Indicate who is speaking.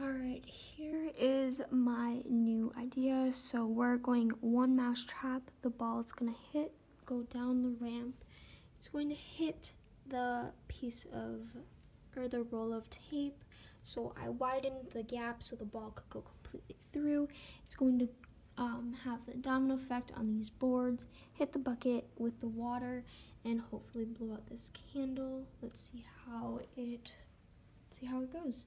Speaker 1: All right, here is my new idea. So we're going one mouse trap. The ball is gonna hit, go down the ramp. It's going to hit the piece of, or the roll of tape. So I widened the gap so the ball could go completely through. It's going to um, have the domino effect on these boards, hit the bucket with the water, and hopefully blow out this candle. Let's see how it, see how it goes.